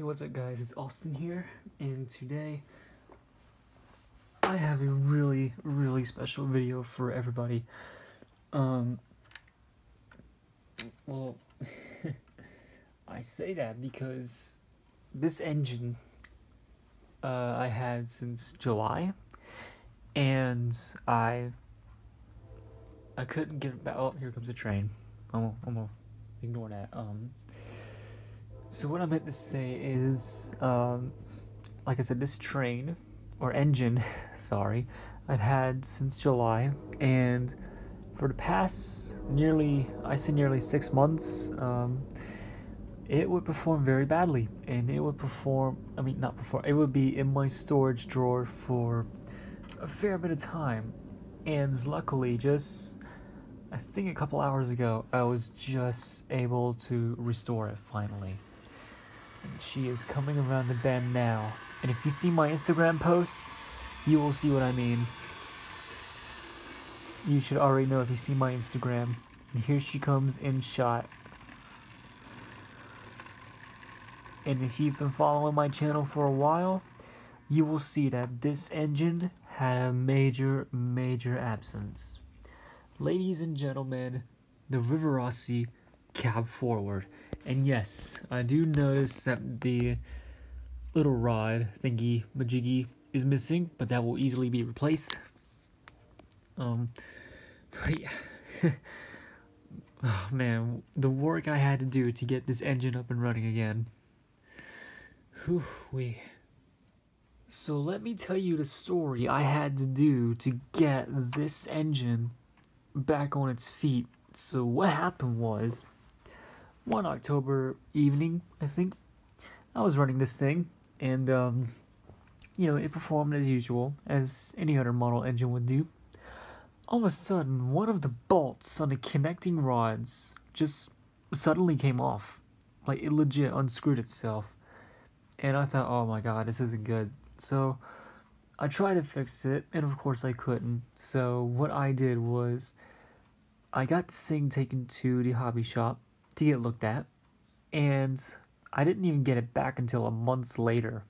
Hey, what's up, guys? It's Austin here, and today I have a really, really special video for everybody. Um, well, I say that because this engine uh, I had since July, and I I couldn't get it back. Oh, here comes a train. I'm I'm gonna ignore that. Um. So what I meant to say is, um, like I said, this train or engine, sorry, I've had since July, and for the past nearly, I say nearly six months, um, it would perform very badly, and it would perform. I mean, not perform. It would be in my storage drawer for a fair bit of time, and luckily, just I think a couple hours ago, I was just able to restore it finally. And she is coming around the bend now. And if you see my Instagram post, you will see what I mean. You should already know if you see my Instagram. And here she comes in shot. And if you've been following my channel for a while, you will see that this engine had a major, major absence. Ladies and gentlemen, the Rivarossi cab forward. And yes, I do notice that the little rod thingy majiggy is missing, but that will easily be replaced. Um, but yeah. oh man, the work I had to do to get this engine up and running again. Whew, we. So let me tell you the story I had to do to get this engine back on its feet. So what happened was one October evening, I think. I was running this thing, and um, you know, it performed as usual, as any other model engine would do. All of a sudden, one of the bolts on the connecting rods just suddenly came off. Like, it legit unscrewed itself. And I thought, oh my god, this isn't good. So, I tried to fix it, and of course I couldn't. So, what I did was, I got this thing taken to the hobby shop, to get looked at, and I didn't even get it back until a month later.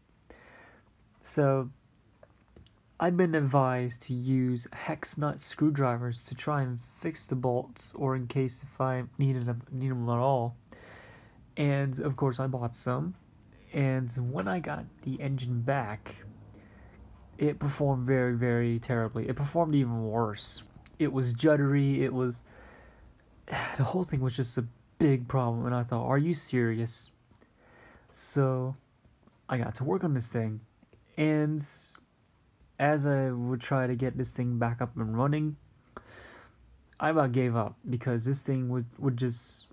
So, I've been advised to use hex nut screwdrivers to try and fix the bolts, or in case if I needed them, need them at all. And of course, I bought some. And when I got the engine back, it performed very, very terribly. It performed even worse. It was juddery. It was the whole thing was just a big problem and I thought, are you serious? So I got to work on this thing and as I would try to get this thing back up and running, I about gave up because this thing would, would just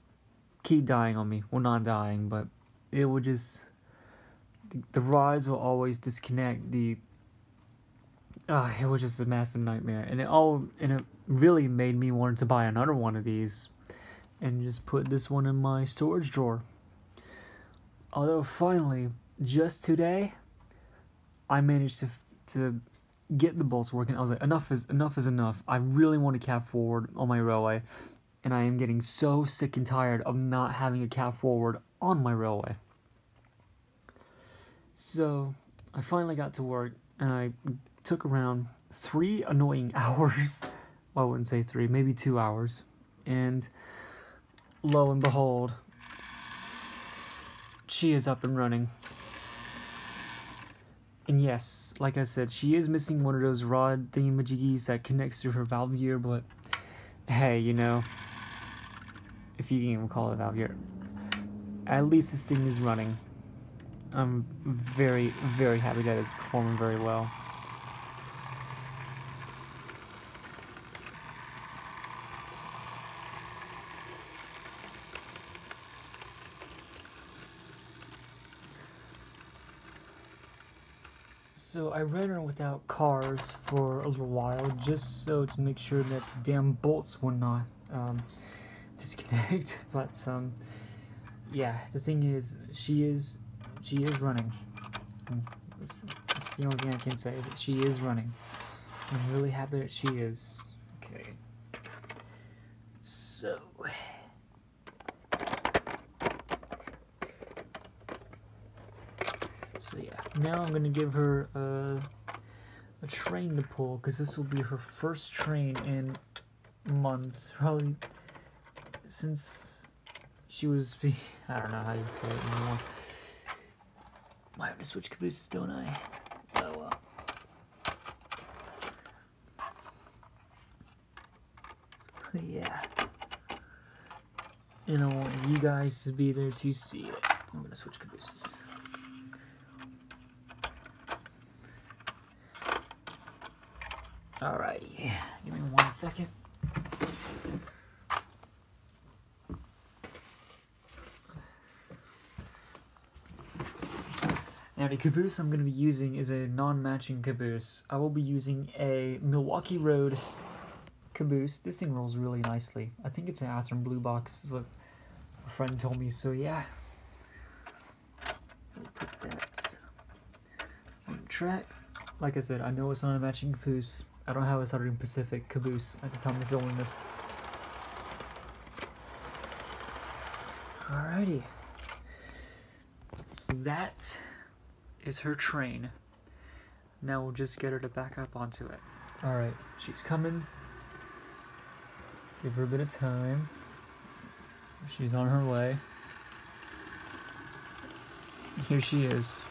keep dying on me. Well, not dying, but it would just. The, the rods will always disconnect. The. Uh, it was just a massive nightmare. And it all. And it really made me want to buy another one of these and just put this one in my storage drawer. Although finally, just today, I managed to to get the bolts working. I was like, enough is enough is enough. I really want a cab forward on my railway, and I am getting so sick and tired of not having a cab forward on my railway. So I finally got to work, and I took around three annoying hours. Well, I wouldn't say three, maybe two hours, and lo and behold, she is up and running. And yes, like I said, she is missing one of those rod thingy-majiggies that connects to her valve gear, but hey, you know, if you can even call it valve gear, at least this thing is running. I'm very, very happy that it's performing very well. So I ran her without cars for a little while, just so to make sure that the damn bolts would not um, disconnect. But um, yeah, the thing is, she is she is running. That's, that's the only thing I can say is that she is running. I'm really happy that she is. Okay. So. So yeah, now I'm gonna give her a, a train to pull because this will be her first train in months, probably since she was. I don't know how you say it anymore. Might have to switch cabooses, don't I? Oh well. yeah. And I want you guys to be there to see it. I'm gonna switch cabooses. Alrighty, give me one second. Now the caboose I'm going to be using is a non-matching caboose. I will be using a Milwaukee Road caboose. This thing rolls really nicely. I think it's an Athearn Blue Box is what a friend told me, so yeah. We'll put that on track. Like I said, I know it's not a matching caboose. I don't have a Southern Pacific caboose at the time of filming this. Alrighty. So that is her train. Now we'll just get her to back up onto it. Alright, she's coming. Give her a bit of time. She's on her way. Here she is.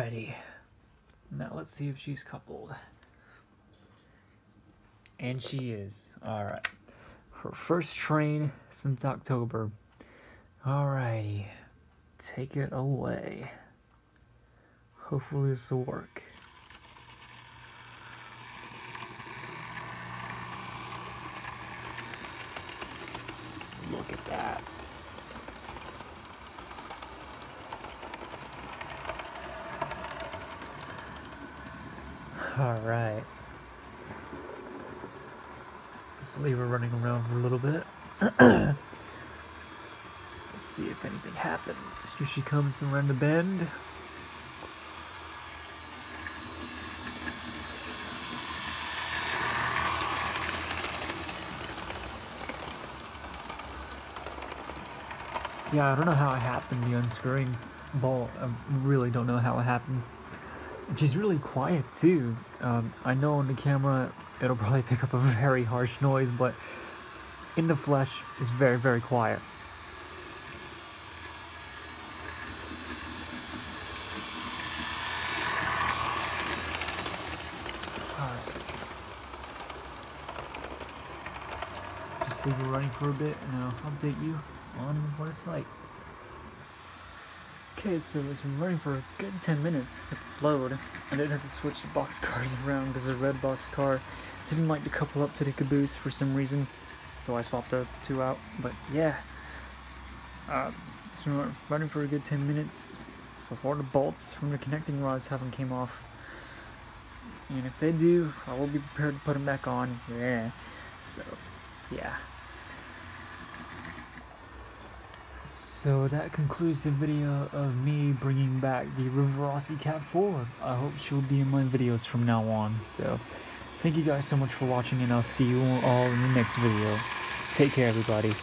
Alrighty. Now let's see if she's coupled. And she is. Alright. Her first train since October. Alrighty. Take it away. Hopefully this will work. All right. Just leave her running around for a little bit. Let's see if anything happens. Here she comes around the bend. Yeah, I don't know how it happened, the unscrewing ball. I really don't know how it happened. She's really quiet too. Um, I know on the camera it'll probably pick up a very harsh noise, but in the flesh it's very, very quiet. Just leave it running for a bit and I'll update you on what it's like. Okay, so it's been running for a good 10 minutes. It slowed. I didn't have to switch the box cars around because the red box car didn't like to couple up to the caboose for some reason. So I swapped the two out. But yeah, uh, it's been running for a good 10 minutes. So far the bolts from the connecting rods haven't came off. And if they do, I will be prepared to put them back on. Yeah. So, yeah. So that concludes the video of me bringing back the Rivarossi cab forward. I hope she'll be in my videos from now on. So thank you guys so much for watching and I'll see you all in the next video. Take care everybody.